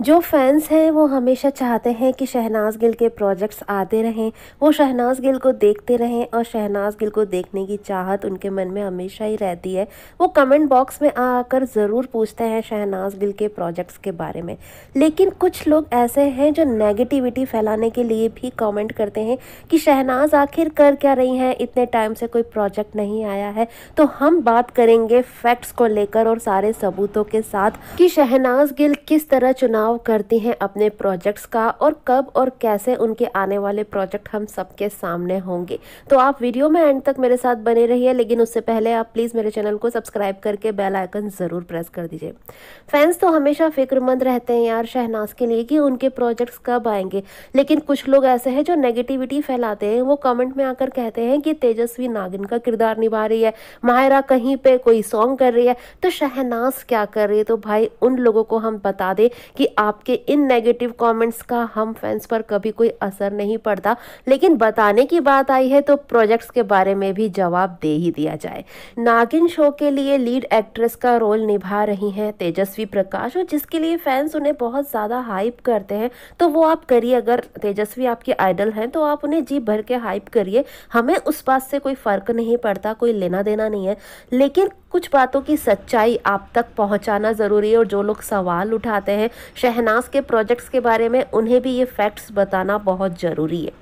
जो फैंस हैं, वो हमेशा चाहते हैं कि शहनाज गिल के प्रोजेक्ट्स आते रहें। वो शहनाज गिल को देखते रहें और शहनाज गिल को देखने की चाहत उनके मन में हमेशा ही रहती है। वो कमेंट बॉक्स में आकर ज़रूर पूछते हैं शहनाज गिल के प्रोजेक्ट्स के बारे में। लेकिन कुछ लोग ऐसे हैं जो नेगेटिविटी फैलाने के लिए भी कॉमेंट करते हैं कि शहनाज आखिर कर क्या रही हैं? इतने टाइम से कोई प्रोजेक्ट नहीं आया है। तो हम बात करेंगे फैक्ट्स को लेकर और सारे सबूतों के साथ कि शहनाज गिल किस तरह चुनाव चुनाव करती हैं अपने प्रोजेक्ट्स का और कब और कैसे उनके आने वाले प्रोजेक्ट हम सबके सामने होंगे। तो आप वीडियो में एंड तक मेरे साथ बने रहिए, लेकिन उससे पहले आप प्लीज़ मेरे चैनल को सब्सक्राइब करके बेल आइकन ज़रूर प्रेस कर दीजिए। फैंस तो हमेशा फिक्रमंद रहते हैं यार शहनाज के लिए कि उनके प्रोजेक्ट्स कब आएँगे, लेकिन कुछ लोग ऐसे हैं जो नेगेटिविटी फैलाते हैं, वो कमेंट में आकर कहते हैं कि तेजस्वी नागिन का किरदार निभा रही है, माहिरा कहीं पे कोई सॉन्ग कर रही है तो शहनाज क्या कर रही है? तो भाई उन लोगों को हम बता दें कि आपके इन नेगेटिव कमेंट्स का हम फैंस पर कभी कोई असर नहीं पड़ता। लेकिन बताने की बात आई है तो प्रोजेक्ट्स के बारे में भी जवाब दे ही दिया जाए। नागिन शो के लिए लीड एक्ट्रेस का रोल निभा रही हैं तेजस्वी प्रकाश और जिसके लिए फैंस उन्हें बहुत ज़्यादा हाइप करते हैं। तो वो आप करिए, अगर तेजस्वी आपके आइडल हैं तो आप उन्हें जी भर के हाइप करिए। हमें उस बात से कोई फ़र्क नहीं पड़ता, कोई लेना देना नहीं है। लेकिन कुछ बातों की सच्चाई आप तक पहुंचाना ज़रूरी है और जो लोग सवाल उठाते हैं शहनाज के प्रोजेक्ट्स के बारे में उन्हें भी ये फैक्ट्स बताना बहुत ज़रूरी है।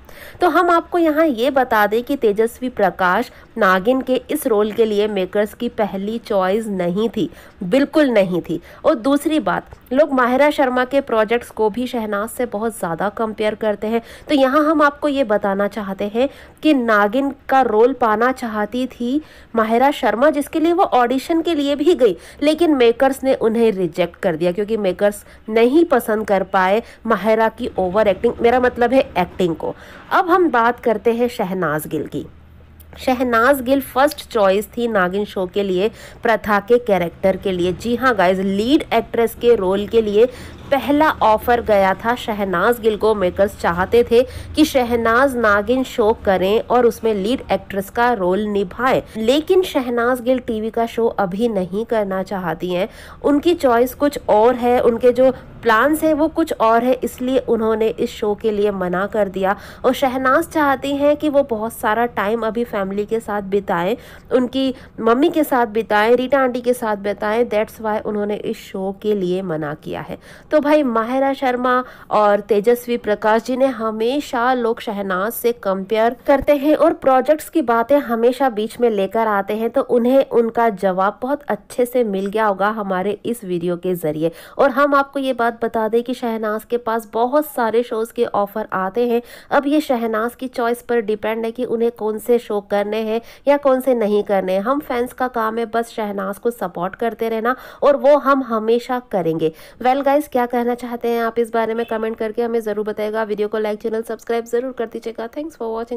तो हम आपको यहाँ ये बता दें कि तेजस्वी प्रकाश नागिन के इस रोल के लिए मेकर्स की पहली चॉइस नहीं थी, बिल्कुल नहीं थी। और दूसरी बात, लोग माहिरा शर्मा के प्रोजेक्ट्स को भी शहनाज से बहुत ज़्यादा कंपेयर करते हैं। तो यहाँ हम आपको ये बताना चाहते हैं कि नागिन का रोल पाना चाहती थी माहिरा शर्मा, जिसके लिए वो ऑडिशन के लिए भी गई, लेकिन मेकर्स ने उन्हें रिजेक्ट कर दिया, क्योंकि मेकर्स नहीं पसंद कर पाए माहिरा की ओवर एक्टिंग मेरा मतलब है एक्टिंग को। अब हम बात करते हैं शहनाज गिल की। शहनाज गिल फ़र्स्ट चॉइस थी नागिन शो के लिए, प्रथा के कैरेक्टर के लिए। जी हाँ गाइज़ लीड एक्ट्रेस के रोल के लिए पहला ऑफ़र गया था। शहनाज गिल को मेकर्स चाहते थे कि शहनाज नागिन शो करें और उसमें लीड एक्ट्रेस का रोल निभाएँ। लेकिन शहनाज गिल टीवी का शो अभी नहीं करना चाहती हैं। उनकी चॉइस कुछ और है। उनके जो प्लान्स हैं वो कुछ और है। इसलिए उन्होंने इस शो के लिए मना कर दिया। और शहनाज चाहती हैं कि वो बहुत सारा टाइम अभी फैमिली के साथ बिताएँ। उनकी मम्मी के साथ बिताएँ, रीटा आंटी के साथ बिताएँ। दैट्स वाई उन्होंने इस शो के लिए मना किया है। तो तो भाई माहिरा शर्मा और तेजस्वी प्रकाश जिन्हें हमेशा लोग शहनाज से कंपेयर करते हैं और प्रोजेक्ट्स की बातें हमेशा बीच में लेकर आते हैं तो उन्हें उनका जवाब बहुत अच्छे से मिल गया होगा हमारे इस वीडियो के ज़रिए। और हम आपको ये बात बता दें कि शहनाज के पास बहुत सारे शोज़ के ऑफ़र आते हैं। अब ये शहनाज की चॉइस पर डिपेंड है कि उन्हें कौन से शो करने हैं या कौन से नहीं करने हैं। हम फैंस का काम है बस शहनाज को सपोर्ट करते रहना और वो हम हमेशा करेंगे। वेल well गाइज़ क्या कहना चाहते हैं, आप इस बारे में कमेंट करके हमें ज़रूर बताएगा वीडियो को लाइक चैनल सब्सक्राइब ज़रूर कर दीजिएगा। Thanks for watching